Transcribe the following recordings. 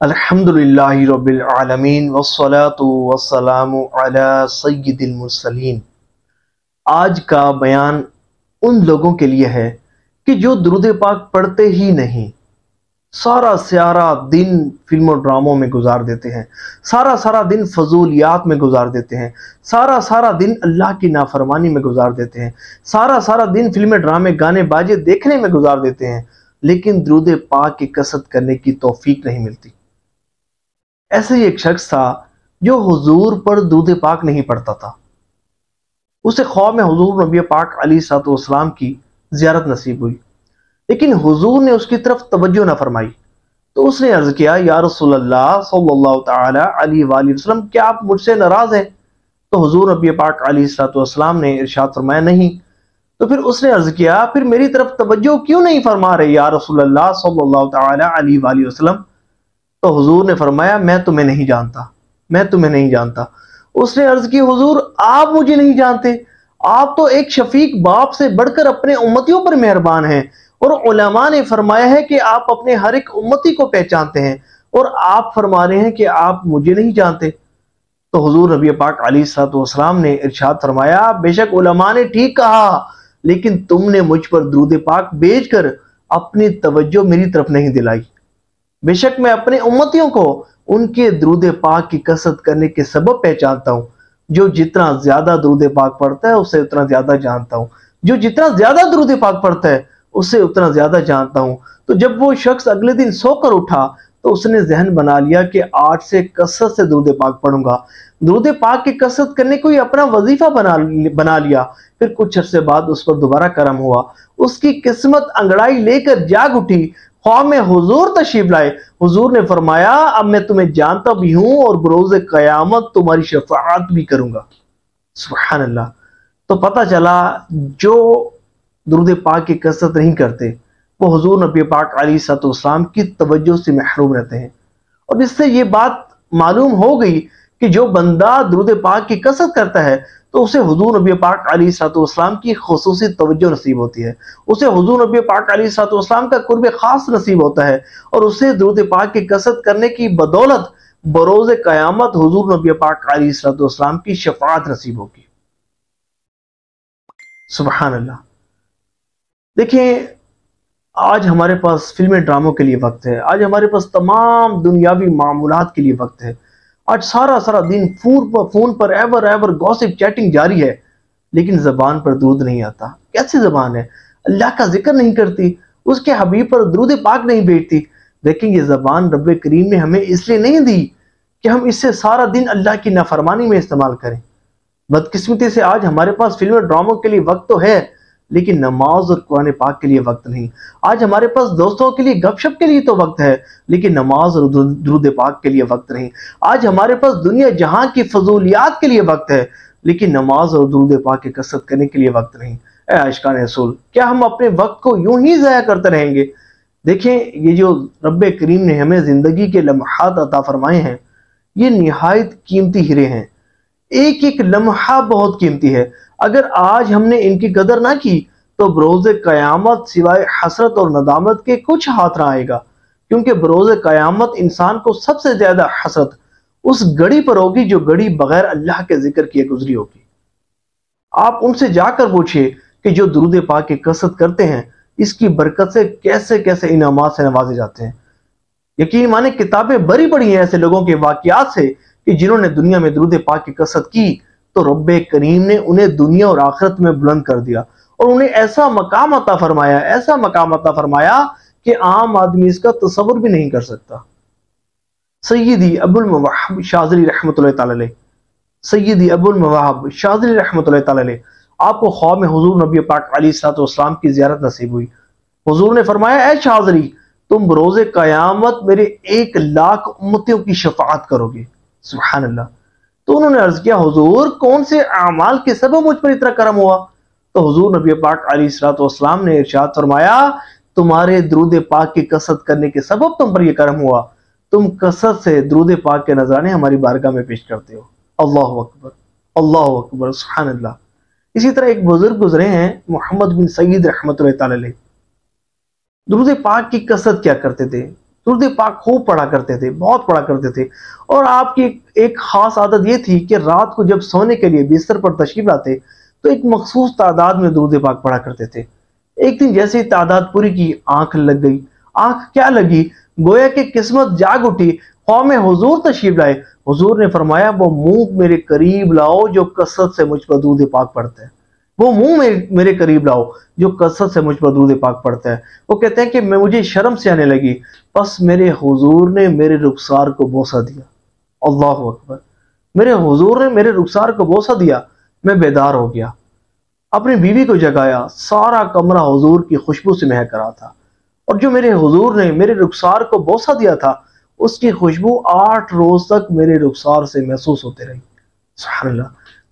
अल्हम्दुलिल्लाह रब्बिल आलमीन वस्सलातु वस्सलामु अला सय्यिदिल मुरसलीन आज का बयान उन लोगों के लिए है कि जो दुरूद पाक पढ़ते ही नहीं, सारा सारा दिन फ़िल्मों, ड्रामों में गुजार देते हैं, सारा सारा दिन फजूलियात में गुजार देते हैं, सारा सारा दिन अल्लाह की नाफरमानी में गुजार देते हैं, सारा सारा दिन फ़िल्में, ड्रामे, गाने, बाजे देखने में गुजार देते हैं, लेकिन द्रुद पाक की कसरत करने की तौफीक नहीं मिलती। ऐसे ही एक शख्स था जो हुजूर पर दूध पाक नहीं पड़ता था। उसे ख्वाब में हुजूर नबी पाक अली सलाम की जियारत नसीब हुई। लेकिन हुजूर ने उसकी तरफ़ तवज्जो न फरमाई। तो उसने अर्ज़ किया, या अलैहि वसल्लम, क्या आप मुझसे नाराज़ हैं? तो हुजूर नबी पाक अली सलाम ने इरशाद फरमाया, नहीं। तो फिर उसने अर्ज़ किया, फिर मेरी तरफ़ तवज्जो क्यों नहीं फरमा रहे, या अलैहि वसल्लम? तो हुजूर ने फरमाया, मैं तुम्हें नहीं जानता, मैं तुम्हें नहीं जानता। उसने अर्ज़ की, हुजूर, आप मुझे नहीं जानते। आप तो एक शफीक बाप से बढ़कर अपने उम्मतियों पर मेहरबान हैं और उलमा ने फरमाया है कि आप अपने हर एक उम्मती को पहचानते हैं और आप फरमा रहे हैं कि आप मुझे नहीं जानते। तो हुजूर नबी पाक अली सलाम ने इरशाद फरमाया, बेशक उलमा ने ठीक कहा, लेकिन तुमने मुझ पर द्रूद पाक बेच कर अपनी तवज्जो मेरी तरफ़ नहीं दिलाई। बेशक मैं अपने उम्मतियों को उनके द्रूद पाक की कसरत करने के सबब पहचानता हूँ। जो जितना ज़्यादा द्रूद पाक पढ़ता है, उसे उतना ज़्यादा जानता हूँ। जो जितना ज़्यादा द्रूद पाक पढ़ता है, उसे उतना ज़्यादा जानता हूँ। तो जब वो शख्स अगले दिन सोकर उठा तो उसने जहन बना लिया कि आठ से कसरत से द्रूद पाक पढ़ूँगा। द्रूद पाक की कसरत करने को ही अपना वजीफा बना बना लिया। फिर कुछ अरसे बाद उस पर दोबारा करम हुआ। उसकी किस्मत अंगड़ाई लेकर जाग उठी। ख्वाब में हुजूर तशीफ लाए। हुजूर ने फरमाया, अब मैं तुम्हें जानता भी हूँ और बरोज कयामत तुम्हारी शफात भी करूँगा। सुबहान अल्लाह तो पता चला, जो दुरुद पाक की कसरत नहीं करते, वो हजूर नबी पाक अली सतम की तवज्जो से महरूम रहते हैं। और इससे ये बात मालूम हो गई कि जो बंदा दुरुद पाक की कसरत करता है तो उसे हजूर नबी पाक अली सलाम की खसूस तवज्जो नसीब होती है। उसे हजूर नबी पाक अली सलाम का कुर्ब ख़ास नसीब होता है और उसे दुरुद पाक की कसरत करने की बदौलत बरोज़ क़यामत हजूर नबी पाक अली सलाम की शफात नसीब होगी। सुबहान अल्लाह देखिए, आज हमारे पास फ़िल्में ड्रामों के लिए वक्त है। आज हमारे पास तमाम दुनियावी मामूलत के लिए वक्त है। आज सारा सारा दिन फ़ोन पर फ़ोन पर एवर एवर गॉसिप चैटिंग जारी है, लेकिन जबान पर दूध नहीं आता। कैसी जबान है? अल्लाह का ज़िक्र नहीं करती, उसके हबीब पर द्रूद पाक नहीं भेजती। लेकिन ये जबान रब करीम ने हमें इसलिए नहीं दी कि हम इससे सारा दिन अल्लाह की नाफरमानी में इस्तेमाल करें। बदकिस्मती से आज हमारे पास फ़िल्म ड्रामों के लिए वक्त तो है लेकिन नमाज़ और कुरान पाक के लिए वक्त नहीं। आज हमारे पास दोस्तों के लिए गपशप के लिए तो वक्त है, लेकिन नमाज़ और द्रुद पाक के लिए वक्त नहीं। आज हमारे पास दुनिया जहाँ की फजूलियात के लिए वक्त है, लेकिन नमाज़ और द्रुद पाक की कसरत करने के लिए वक्त नहीं। आशकान रसूल, क्या हम अपने वक्त को यूँ ही ज़ाया करते रहेंगे? देखें, ये जो रब करीम ने हमें ज़िंदगी के लम्हात अता फरमाए हैं, ये नहायत कीमती हीरे हैं। एक एक लम्हा बहुत कीमती है। अगर आज हमने इनकी कदर ना की तो बरोज क़यामत सिवाय हसरत और नदामत के कुछ हाथ ना आएगा। क्योंकि बरोज क़यामत इंसान को सबसे ज़्यादा हसरत, उस घड़ी पर होगी जो घड़ी बगैर अल्लाह के ज़िक्र किए गुजरी होगी। आप उनसे जाकर पूछिए कि जो दरुद पा की कसरत करते हैं, इसकी बरकत से कैसे कैसे इनाम से नवाजे जाते हैं। यकीन माने किताबें बड़ी बड़ी हैं ऐसे लोगों के वाकयात से कि जिन्होंने दुनिया में दरुद पाक की कसरत की तो रब करीम ने उन्हें दुनिया और आखिरत में बुलंद कर दिया। और उन्हें ऐसा मकाम अता फरमाया, ऐसा मकाम अता फरमाया कि आम आदमी इसका तस्वुर भी नहीं कर सकता। सैदी अबुल मवाहब शाजरी रहमत सैदी अबुल मवाहब शाजरी रहमत आपको ख्वाब में हुजूर नबी पाक अली सलाम की जियारत नसीब हुई। हुजूर ने फरमाया शाजरी, तुम रोज़ क़यामत मेरे एक लाख उम्मतियों की शफात करोगे। सुबहान अल्लाह तो उन्होंने अर्ज़ किया, हुजूर, कौन से अमाल के सबब मुझ पर इतना करम हुआ? तो हुजूर नबी पाक अलीसलाम ने इरशाद फरमाया, तुम्हारे द्रूद पाक की कसरत करने के सबब तुम पर यह करम हुआ। तुम कसरत से द्रूद पाक के नजराने हमारी बारगाह में पेश करते हो। अल्लाह अकबर अल्लाह अकबर सुबहान अल्लाह इसी तरह एक बुज़ुर्ग गुजरे हैं, मोहम्मद बिन सईद रहमत द्रूद पाक की कसरत क्या करते थे? दुरुद पाक खूब पढ़ा करते थे, बहुत पढ़ा करते थे। और आपकी एक खास आदत ये थी कि रात को जब सोने के लिए बिस्तर पर तशरीफ़ लाते तो एक मखसूस तादाद में दुरुद पाक पढ़ा करते थे। एक दिन जैसे ही तादाद पूरी की आँख लग गई। आँख क्या लगी? गोया की किस्मत जाग उठी कौम हजूर तशरीफ़ लाए। हजूर ने फरमाया, वो मुँह मेरे करीब लाओ जो कसरत से मुझ पर दूध पाक पड़ता है। वो मुँह मेरे, मेरे करीब लाओ जो कसरत से मुझ पर दूध पाक पड़ता है। वो कहते हैं कि मैं मुझे शर्म से आने लगी। बस मेरे हुजूर ने मेरे रुखसार को बोसा दिया। अल्लाह अकबर। मेरे हुजूर ने मेरे रुखसार को बोसा दिया। मैं बेदार हो गया। अपनी बीवी को जगाया। सारा कमरा हुजूर की खुशबू से महक रहा था। और जो मेरे हुजूर ने मेरे रुखसार को बोसा दिया था उसकी खुशबू आठ रोज तक मेरे रुखसार से महसूस होते रही।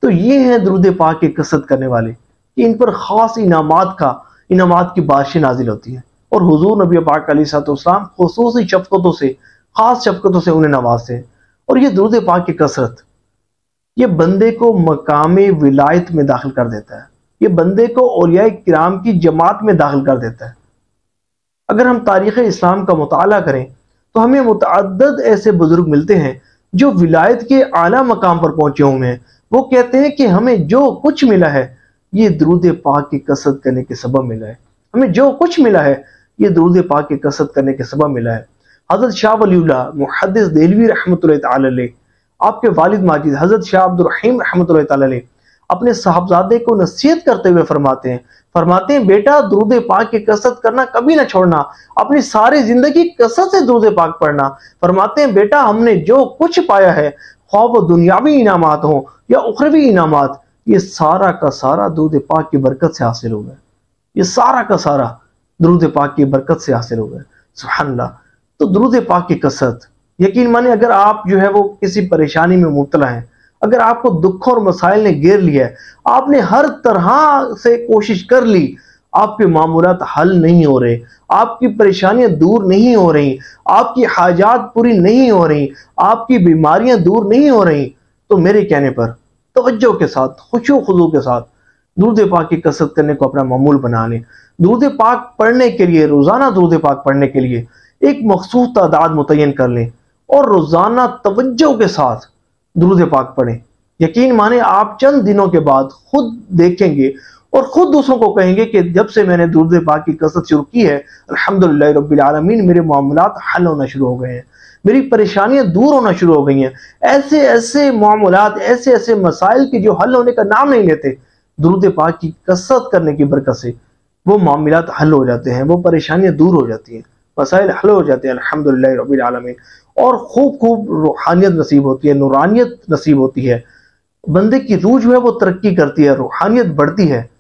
तो ये है द्रुद पाक की कसरत करने वाले कि इन पर ख़ास इनामात का, इनामात की बारिशें नाजिल होती हैं। और हुजूर नबी पाक सलाम खसूस शफकतों से, ख़ास शफकतों से उन्हें नवाजते हैं। और ये द्रुद पाक की कसरत, ये बंदे को मकाम विलायत में दाखिल कर देता है। ये बंदे को ओलिया कराम की जमात में दाखिल कर देता है। अगर हम तारीख़ इस्लाम का मुताला करें तो हमें मुतद ऐसे बुज़ुर्ग मिलते हैं जो विलायत के आला मकाम पर पहुँचे हुए हैं। वो कहते हैं कि हमें जो कुछ मिला है, ये दरूद पाक की कसरत करने के सबब मिला है। हमें जो कुछ मिला है, ये दरूद पाक की कसरत करने के सबब मिला है। हज़रत शाह वली मुहदस देलवी रहमत आपके वालिद माजिद हज़रत शाह अब्दुलरहीम रहमत अपने साहबजादे को नसीहत करते हुए फरमाते हैं। फरमाते हैं, बेटा, दरूद पाक की कसरत करना कभी ना छोड़ना, अपनी सारी ज़िंदगी कसरत से दरूद पाक पढ़ना। फरमाते हैं, बेटा, हमने जो कुछ पाया है ख्वाब दुनियावी इनामात हो या उखरवी इनामात, ये सारा का सारा दूध पाक की बरकत से हासिल हो गया। ये सारा का सारा दरूद पाक की बरकत से हासिल हो गया। सुबहानल्लाह। तो दरूद पाक की कसरत, यकीन माने अगर आप जो है वो किसी परेशानी में मुबतला है, अगर आपको दुख और मसाइल ने घेर लिया है, आपने हर तरह से कोशिश कर ली आपके मामूलत हल नहीं हो रहे, आपकी परेशानियाँ दूर नहीं हो रही, आपकी हाजात पूरी नहीं हो रही, आपकी बीमारियाँ दूर नहीं हो रही तो मेरे कहने पर तवज्जो के साथ, खुशो खुजू के साथ दूध पाक की कसरत करने को अपना मामूल बना लें दूध पाक पढ़ने के लिए, रोज़ाना दूध पाक पढ़ने के लिए एक मखसूस तादाद मुतन कर लें और रोज़ाना तवज्जो के साथ दूध पाक पढ़ें। यकीन माने आप चंद दिनों के बाद खुद देखेंगे और खुद दूसरों को कहेंगे कि जब से मैंने दूध पाक की कसरत शुरू की है, अल्हम्दुलिल्लाह रब्बिल आलमीन, मेरे मामला हल होना शुरू हो गए हैं। मेरी परेशानियाँ दूर होना शुरू हो गई हैं। ऐसे ऐसे मामूलत, ऐसे ऐसे मसाइल के जो हल होने का नाम नहीं लेते, दुरुद पाक की कसरत करने की बरकत से वो मामलात हल हो जाते हैं, वो परेशानियाँ दूर हो जाती हैं, मसाइल हल हो जाते हैं अलहमदिल्ला रबीआलमीन और खूब खूब रूहानियत नसीब होती है, नूरानियत नसीब होती है। बंदे की रूह जो है वो तरक्की करती है, रूहानियत बढ़ती है।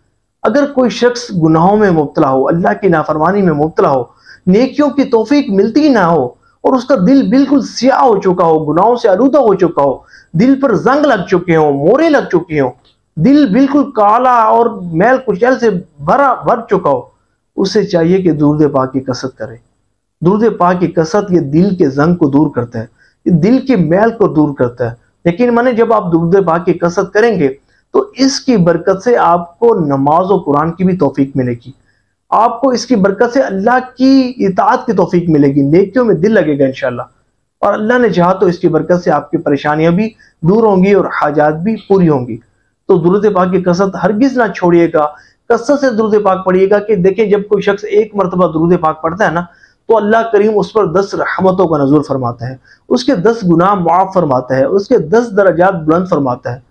अगर कोई शख्स गुनाहों में मुबतला हो, अल्लाह की नाफरमानी में मुबतला हो, नेकियों की तोफीक मिलती ना हो, और उसका दिल बिल्कुल सियाह हो चुका हो, गुनाहों से आलूदा हो चुका हो, दिल पर जंग लग चुके हो, मोरे लग चुके हो, दिल बिल्कुल काला और मैल कुचैल से भरा, भर चुका हो, उसे चाहिए कि दूरद पाक की कसरत करे। दूरद पाक की कसरत ये दिल के जंग को दूर करता है, ये दिल के मैल को दूर करता है। लेकिन माने जब आप दूरद पाक की कसरत करेंगे तो इसकी बरकत से आपको नमाज़ और कुरान की भी तोफीक मिलेगी। आपको इसकी बरकत से अल्लाह की इतात की तोफीक मिलेगी, नेकियों में दिल लगेगा इनशाला और अल्लाह ने चाहा तो इसकी बरकत से आपकी परेशानियाँ भी दूर होंगी और हाजात भी पूरी होंगी। तो दुरुद पाक की कसरत हरगिज ना छोड़िएगा। कसरत से दुरुद पाक पढ़िएगा कि देखें, जब कोई शख्स एक मरतबा दुरुद पाक पढ़ता है ना तो अल्लाह करीम उस पर दस रहमतों का नजूर फरमाता है। उसके दस गुनाह मुआफ फरमाता है। उसके दस दर्जात बुलंद फरमाता है।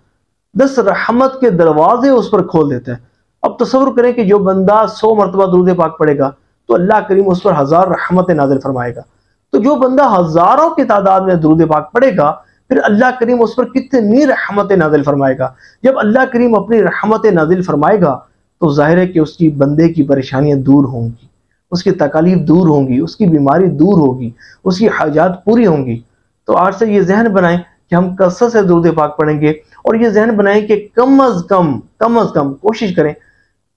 दस रहमत के दरवाजे उस पर खोल देता है। अब तस्वर करें कि जो बंदा सौ मरतबा दुरुद पाक पड़ेगा तो अल्लाह करीम उस पर हज़ार रहमत नाजिल फरमाएगा। तो जो बंदा हज़ारों की तादाद में दुरुद पाक पड़ेगा फिर अल्लाह करीम उस पर कितनी रहमत नाजिल फरमाएगा। जब अल्लाह करीम अपनी रहमत नाजिल फरमाएगा तो ज़ाहिर है कि उसकी बंदे की परेशानियाँ दूर होंगी, उसकी तकालीफ दूर होंगी, उसकी बीमारी दूर होगी, उसकी हाजात पूरी होंगी। तो आज से ये जहन बनाएँ कि हम कसरत से दुरुद पाक पढ़ेंगे और ये जहन बनाए कि कम अज कम कम अज कम, कोशिश करें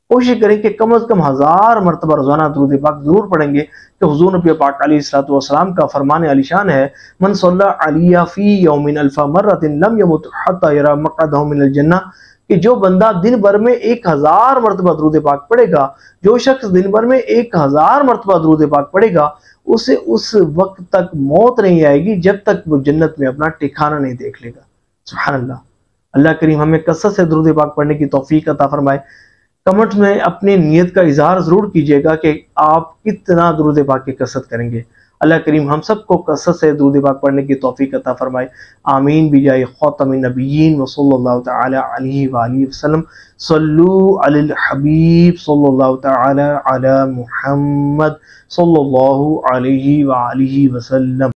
कोशिश करें कि कम अज कम हज़ार मरतबा रोज़ाना दरूद पाक ज़रूर पढ़ेंगे कि हजूर नबी पाक सलाम का फरमान अलीशान है मनसल्ला अलिया फ़ी यौमिन अल्फ़ा मर्रतिन लम यमुत हत्ता यरा मक़दहु मिनल जन्नह कि जो बंदा दिन भर में एक हज़ार मरतबा दरूद पाक पढ़ेगा, जो शख्स दिन भर में एक हज़ार मरतबा दरूद पाक पढ़ेगा, उसे उस वक्त तक मौत नहीं आएगी जब तक वो जन्नत में अपना ठिकाना नहीं देख लेगा। सुबहान अल्लाह अल्लाह करीम हमें कसरत से दरूद पाक पढ़ने की तोफीक अता फरमाए। कमेंट में अपनी नीयत का इजहार ज़रूर कीजिएगा कि आप कितना दरूद पाक की कसरत करेंगे। अल्लाह करीम हम सबको कसरत से दूर पाक पढ़ने की तोफ़ी अता फरमाए। आमीन बिजाई ख़ौतम नबीन ताला अलैहि वसल्लम। सल्लु सल्लल्लाहु मुहम्मद सल्लल्लाहु